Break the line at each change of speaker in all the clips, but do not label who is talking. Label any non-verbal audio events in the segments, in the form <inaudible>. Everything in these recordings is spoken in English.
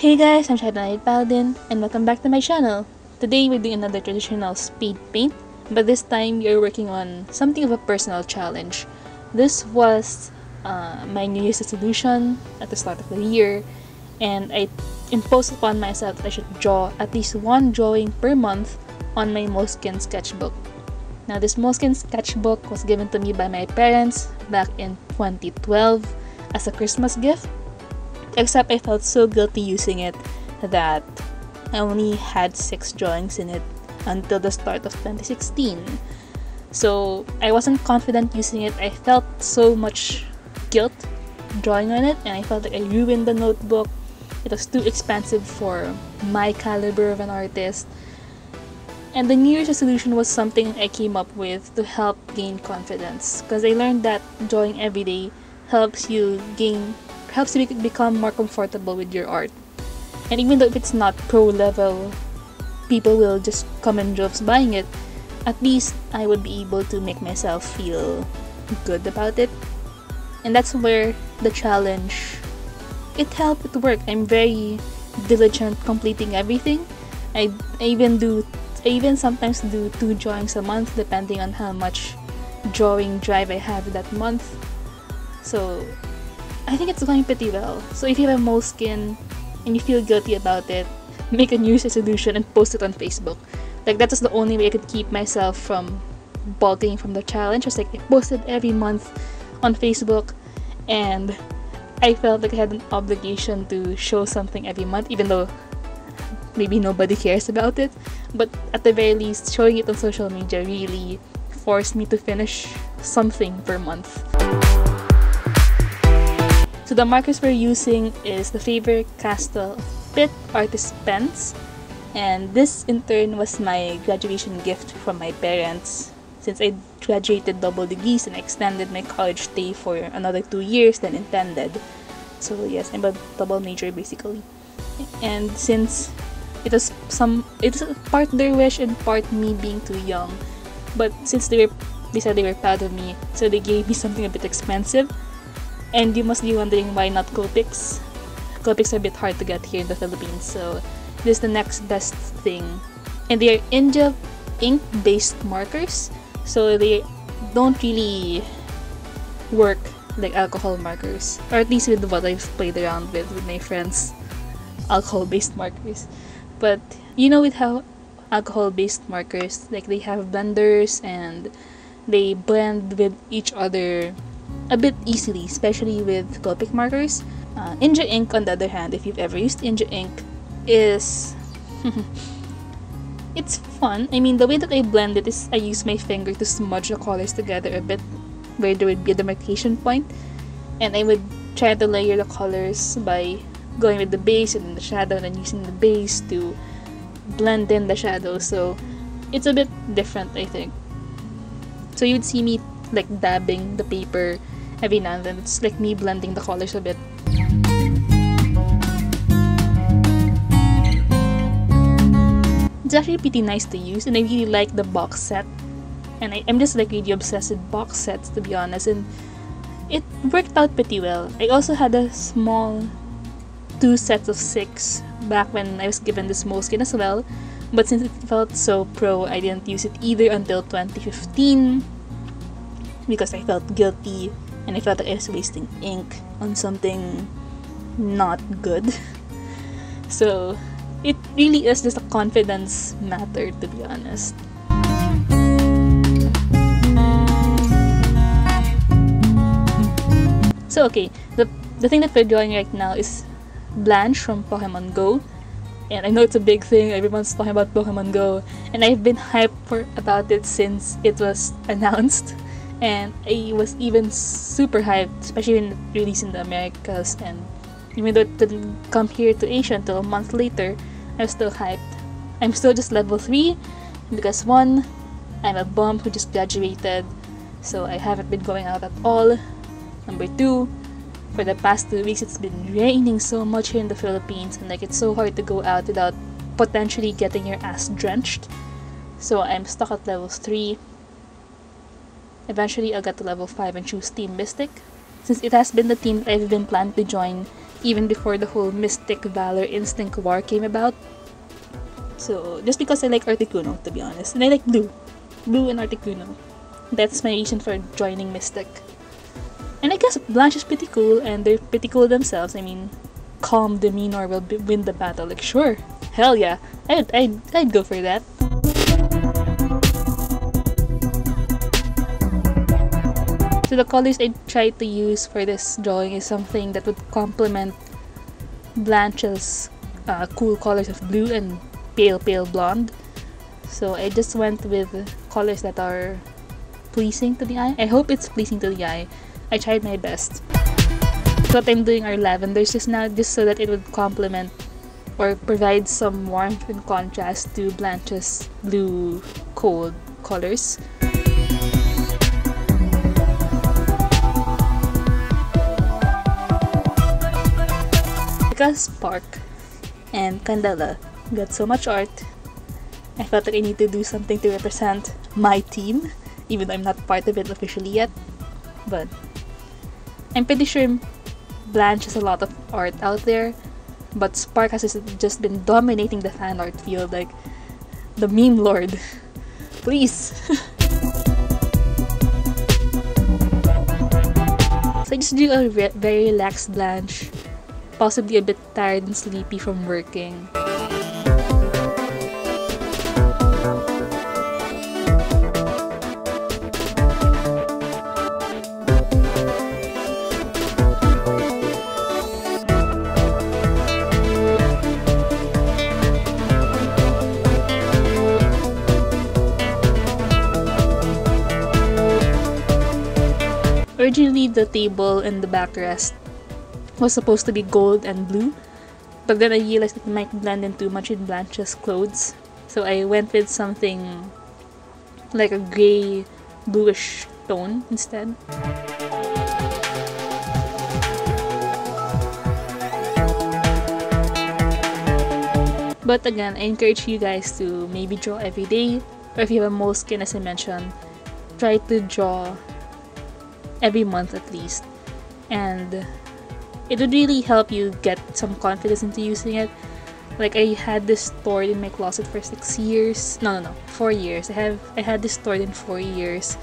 Hey guys, I'm Shadowknight Paladin and welcome back to my channel. Today we're doing another traditional speed paint, but this time we are working on something of a personal challenge. This was uh, my New Year's resolution at the start of the year, and I imposed upon myself that I should draw at least one drawing per month on my Moleskine sketchbook. Now, this Moleskine sketchbook was given to me by my parents back in 2012 as a Christmas gift Except I felt so guilty using it that I only had six drawings in it until the start of 2016. So I wasn't confident using it. I felt so much guilt drawing on it, and I felt like I ruined the notebook. It was too expensive for my caliber of an artist. And the New Year's resolution was something I came up with to help gain confidence because I learned that drawing every day helps you gain helps you become more comfortable with your art. And even though if it's not pro level, people will just come in droves buying it, at least I would be able to make myself feel good about it. And that's where the challenge it helped it work. I'm very diligent completing everything. I, I even do I even sometimes do two drawings a month depending on how much drawing drive I have that month. So I think it's going pretty well. So if you have a Moleskine and you feel guilty about it, make a new resolution and post it on Facebook. Like that is the only way I could keep myself from bulking from the challenge. Was like I posted every month on Facebook and I felt like I had an obligation to show something every month, even though maybe nobody cares about it. But at the very least, showing it on social media really forced me to finish something per month. So the markers we're using is the Faber-Castell Pitt Artist Pens. And this in turn was my graduation gift from my parents. Since I graduated double degrees and extended my college stay for another two years than intended. So yes, I'm a double major basically. And since it was some it's part their wish and part me being too young. But since they were they said they were proud of me, so they gave me something a bit expensive and you must be wondering why not Copics. Copics are a bit hard to get here in the Philippines, so this is the next best thing. And they are India ink based markers, so they don't really work like alcohol markers, or at least with what I've played around with with my friends, alcohol based markers. But you know, with how alcohol based markers, like they have blenders and they blend with each other a bit easily, especially with Copic markers. Uh, India ink, on the other hand, if you've ever used India ink, is <laughs> it's fun. I mean, the way that I blend it is I use my finger to smudge the colors together a bit, where there would be a demarcation point, and I would try to layer the colors by going with the base and then the shadow, and then using the base to blend in the shadow. So it's a bit different, I think. So you'd see me like dabbing the paper every now and then. It's like me blending the colors a bit. It's actually pretty nice to use and I really like the box set. And I, am just like really obsessed with box sets to be honest and it worked out pretty well. I also had a small two sets of six back when I was given this Moleskine as well. But since it felt so pro, I didn't use it either until 2015 because I felt guilty and I felt like I was wasting ink on something not good. <laughs> So it really is just a confidence matter to be honest. So okay, the the thing that we're drawing right now is Blanche from Pokemon Go. And I know it's a big thing, everyone's talking about Pokemon Go, and I've been hyped for about it since it was <laughs> announced and I was even super hyped, especially when it released in the Americas. And even though it didn't come here to Asia until a month later, I was still hyped. I'm still just level 3 because one, I'm a bum who just graduated, so I haven't been going out at all. Number two, for the past two weeks, it's been raining so much here in the Philippines, and like it's so hard to go out without potentially getting your ass drenched. So I'm stuck at level 3 Eventually, I'll get to level 5 and choose Team Mystic, since it has been the team that I've been planning to join even before the whole Mystic Valor Instinct War came about. So, just because I like Articuno, to be honest. And I like Blue. Blue and Articuno. That's my reason for joining Mystic. And I guess Blanche is pretty cool, and they're pretty cool themselves. I mean, calm demeanor will win the battle. Like, sure, hell yeah, I'd, I'd, I'd go for that. So the colors I tried to use for this drawing is something that would complement Blanche's uh, cool colors of blue and pale pale blonde. So I just went with colors that are pleasing to the eye. I hope it's pleasing to the eye. I tried my best. What I'm doing are lavenders just now just so that it would complement or provide some warmth and contrast to Blanche's blue cold colors. Spark and Candela got so much art, I felt that I need to do something to represent my team, even though I'm not part of it officially yet. But I'm pretty sure Blanche has a lot of art out there, but Spark has just been dominating the fan art field like the meme lord. <laughs> Please. <laughs> so I just drew a very relaxed Blanche, possibly a bit tired and sleepy from working. Originally, the table and the backrest was supposed to be gold and blue, but then I realized it might blend in too much in Blanche's clothes, so I went with something like a gray bluish tone instead. But again, I encourage you guys to maybe draw every day, or if you have a moleskin, as I mentioned, try to draw every month at least. And it would really help you get some confidence into using it. Like I had this stored in my closet for six years. No, no, no, four years. I have I had this stored in four years,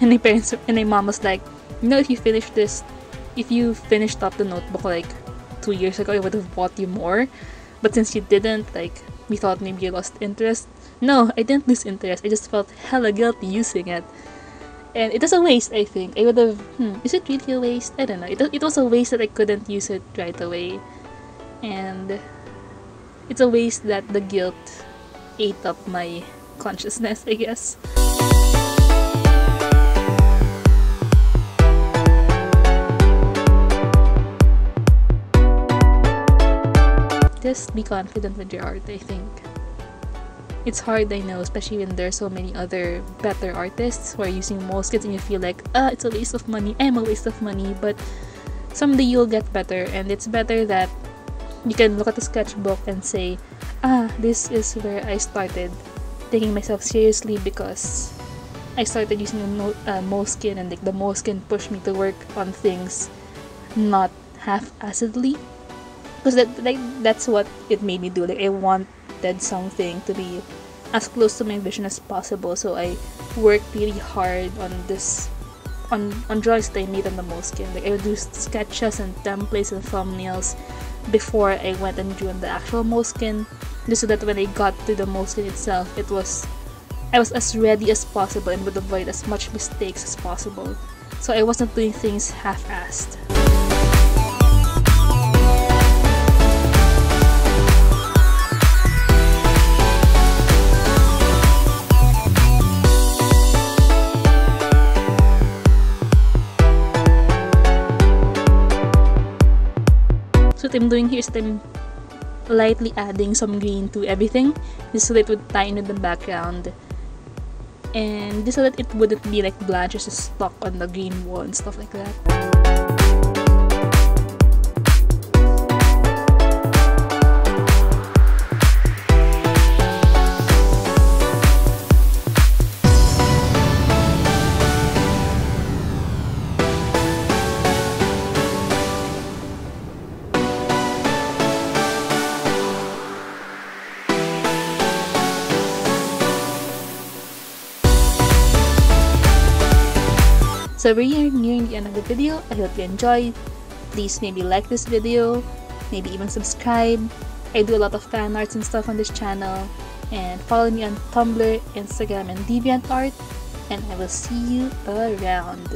and my parents and my mom was like, you know, if you finish this, if you finished up the notebook like two years ago, I would have bought you more. But since you didn't, like we thought maybe you lost interest. No, I didn't lose interest. I just felt hella guilty using it and it was a waste i think. I would have hmm, is it really a waste? I don't know. It, it was a waste that i couldn't use it right away. And it's a waste that the guilt ate up my consciousness i guess. Just be confident with your art i think it's hard, I know, especially when there's so many other better artists who are using moleskins and you feel like, ah, it's a waste of money, I'm a waste of money, but someday you'll get better, and it's better that you can look at the sketchbook and say, ah, this is where I started taking myself seriously because I started using a mo- uh, moleskin and like the moleskin pushed me to work on things not half-assedly because that like that's what it made me do. Like I want wanted something to be as close to my vision as possible. So I worked really hard on this on on drawings that I made on the moleskin. Like I would do sketches and templates and thumbnails before I went and drew on the actual moleskin. Just so that when I got to the moleskin itself, it was I was as ready as possible and would avoid as much mistakes as possible. So I wasn't doing things half-assed. What I'm doing here is I'm lightly adding some green to everything just so that it would tie into the background and just so that it wouldn't be like Blanche just stuck on the green wall and stuff like that. So we're nearing the end of the video. I hope you enjoyed. Please maybe like this video, maybe even subscribe. I do a lot of fan arts and stuff on this channel. And follow me on Tumblr, Instagram, and DeviantArt. And I will see you around.